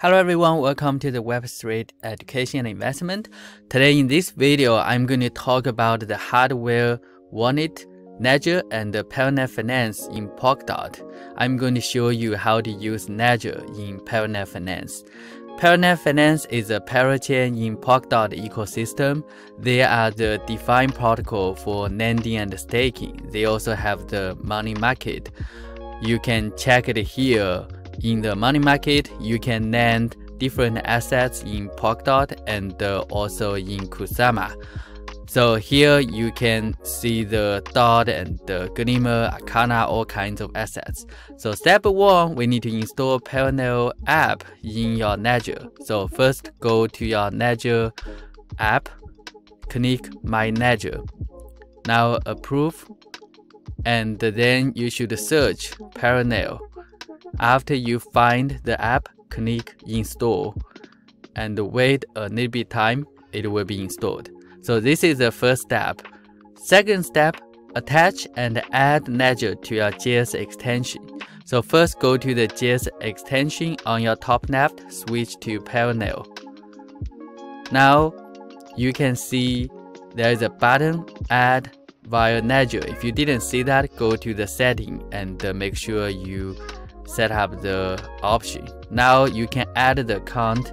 Hello everyone, welcome to the Web3 Education and Investment. Today in this video, I'm going to talk about the hardware wallet, Ledger and the Parallel Finance in Polkadot. I'm going to show you how to use Ledger in Parallel Finance. Parallel Finance is a parachain in Polkadot ecosystem. They are the DeFi protocol for lending and staking. They also have the money market. You can check it here in the money market, you can lend different assets in Polkadot and uh, also in Kusama. So here you can see the dot and the glimmer, Arcana, all kinds of assets. So step one, we need to install Parallel app in your Ledger. So first go to your Ledger app, click My Ledger. Now approve, and then you should search Parallel. After you find the app, click install and wait a little bit time, it will be installed. So this is the first step. Second step, attach and add Ledger to your JS extension. So first go to the JS extension on your top left, switch to Parallel. Now you can see there is a button add via Ledger. If you didn't see that, go to the setting and uh, make sure you set up the option. Now you can add the account,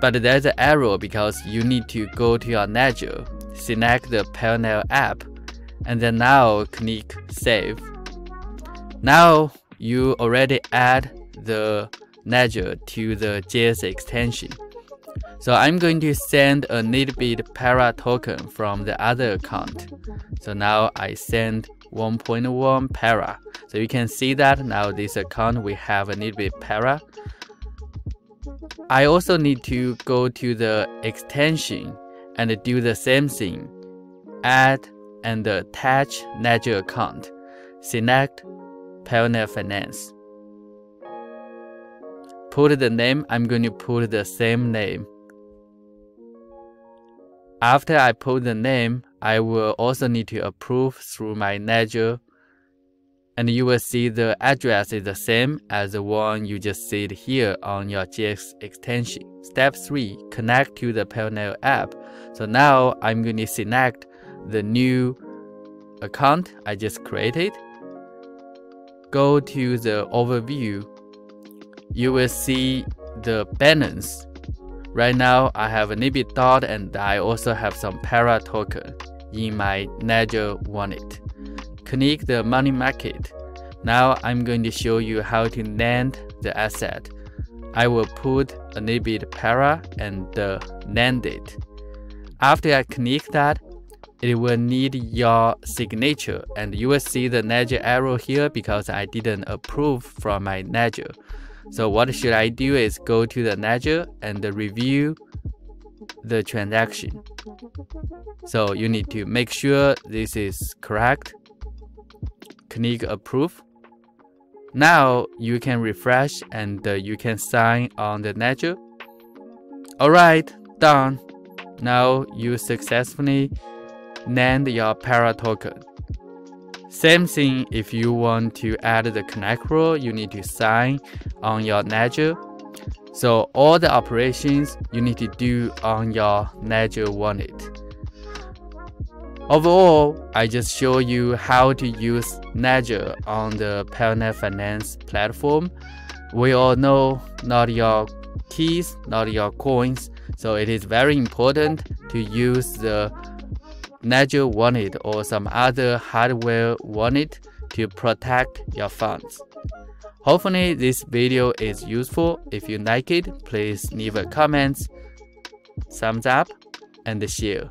but there's an error because you need to go to your Ledger, select the Parallel app, and then now click Save. Now you already add the Ledger to the JS extension. So I'm going to send a little bit para token from the other account. So now I send 1.1 para. So you can see that now this account we have a little bit para. I also need to go to the extension and do the same thing. Add and attach Ledger account. Select Parallel Finance. Put the name, I'm going to put the same name. After I put the name, I will also need to approve through my Ledger. And you will see the address is the same as the one you just see here on your JS extension. Step 3. Connect to the Parallel app. So now I'm going to select the new account I just created. Go to the overview. You will see the balance Right now, I have a Nibit dot and I also have some Para token in my Ledger wallet. Click the money market. Now I'm going to show you how to land the asset. I will put a little bit Para and uh, lend it. After I click that, it will need your signature and you will see the Ledger arrow here because I didn't approve from my Ledger. So what should I do is go to the ledger and review the transaction. So you need to make sure this is correct. Click approve. Now you can refresh and uh, you can sign on the ledger. Alright, done. Now you successfully land your para token. Same thing if you want to add the connect rule, you need to sign on your Ledger. So all the operations you need to do on your Ledger wallet. Overall, I just show you how to use Ledger on the Parallel Finance platform. We all know not your keys, not your coins, so it is very important to use the Ledger wallet or some other hardware wallet to protect your funds. Hopefully this video is useful. If you like it, please leave a comment, thumbs up, and share.